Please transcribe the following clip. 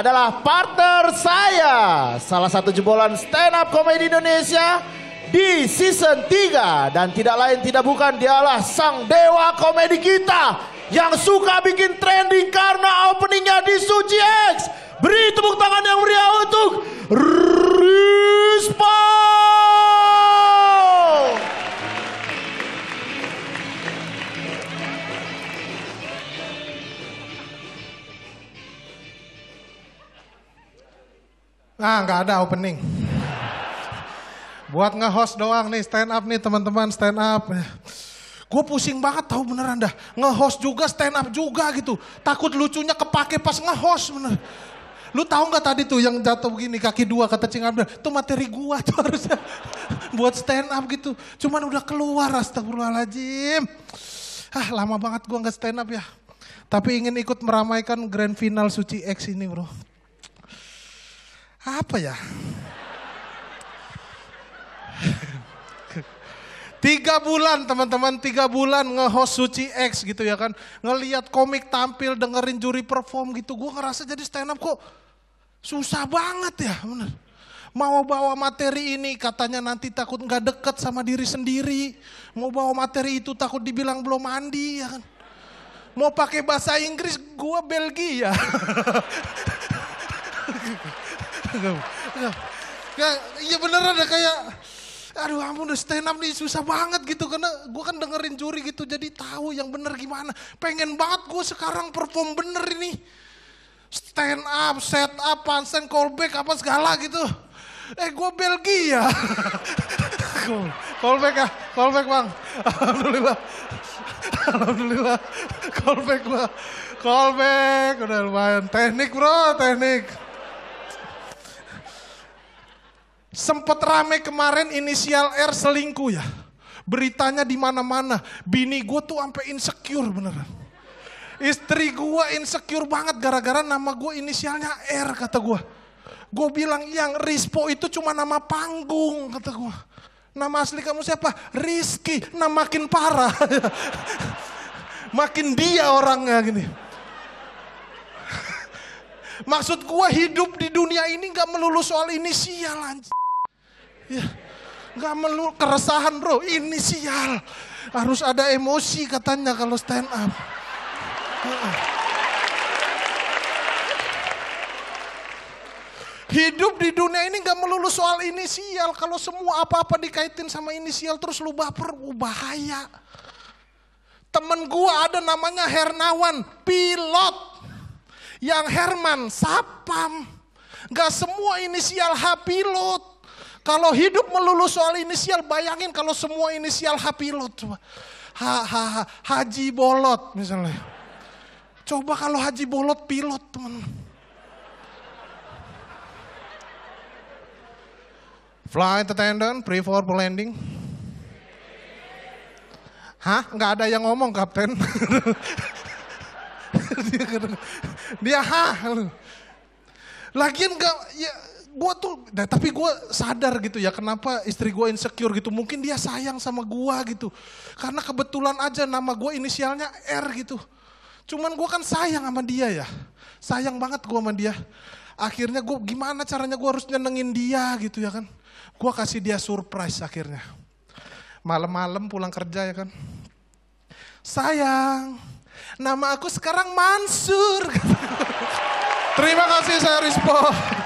adalah partner saya, salah satu jebolan stand up komedi Indonesia di season 3 dan tidak lain tidak bukan dialah sang dewa komedi kita yang suka bikin trending karena openingnya di Suci X. Beri tepuk tangan yang meriah untuk Ah, nggak ada opening. Buat nge-host doang nih, stand up nih teman-teman, stand up. Gue pusing banget tahu beneran dah. Nge-host juga, stand up juga gitu. Takut lucunya kepake pas nge-host bener. Lu tahu nggak tadi tuh yang jatuh begini kaki dua kata Cing Abdul, itu materi gua tuh harusnya buat stand up gitu. Cuman udah keluar astagfirullahaladzim. Ah lama banget gua nggak stand up ya. Tapi ingin ikut meramaikan grand final Suci X ini bro. Apa ya? Tiga bulan teman-teman, tiga bulan nge-host Suci X gitu ya kan. Ngeliat komik tampil, dengerin juri perform gitu. Gue ngerasa jadi stand up kok susah banget ya bener. Mau bawa materi ini katanya nanti takut nggak deket sama diri sendiri. Mau bawa materi itu takut dibilang belum mandi ya kan. Mau pakai bahasa Inggris, gue Belgia. Iya beneran ada kayak, aduh ampun stand up nih susah banget gitu. Karena gue kan dengerin juri gitu jadi tahu yang bener gimana. Pengen banget gue sekarang perform bener ini. Stand up, set up, punchline, callback apa segala gitu. Eh gue Belgia. callback ya, callback bang. Alhamdulillah. Alhamdulillah. Callback lah. Callback, udah lumayan. Teknik bro, teknik. Sempet rame kemarin inisial R selingkuh ya. Beritanya di mana-mana. Bini gue tuh sampai insecure beneran. Istri gue insecure banget gara-gara nama gue inisialnya R kata gue. Gue bilang yang Rispo itu cuma nama panggung kata gue. Nama asli kamu siapa? Rizky. Nah makin parah. makin dia orangnya gini. Maksud gue hidup di dunia ini gak melulu soal inisial anjir. Ya, gak melulu keresahan bro, inisial. Harus ada emosi katanya kalau stand up. Hidup di dunia ini gak melulu soal inisial. Kalau semua apa-apa dikaitin sama inisial terus lu baper, uh, bahaya. Temen gua ada namanya Hernawan, pilot. Yang Herman, Sapam. Gak semua inisial H pilot. Kalau hidup melulu soal inisial, bayangin kalau semua inisial H pilot. Coba. H, H, H, Haji Bolot misalnya. Coba kalau Haji Bolot pilot teman. Flight attendant, pre for landing. Hah? Nggak ada yang ngomong kapten. dia, dia hah. Lagian nggak, ya gue tuh, nah, tapi gue sadar gitu ya kenapa istri gue insecure gitu. Mungkin dia sayang sama gue gitu. Karena kebetulan aja nama gue inisialnya R gitu. Cuman gue kan sayang sama dia ya. Sayang banget gue sama dia. Akhirnya gue gimana caranya gue harus nyenengin dia gitu ya kan. Gue kasih dia surprise akhirnya. Malam-malam pulang kerja ya kan. Sayang, nama aku sekarang Mansur. Terima kasih saya Rispo.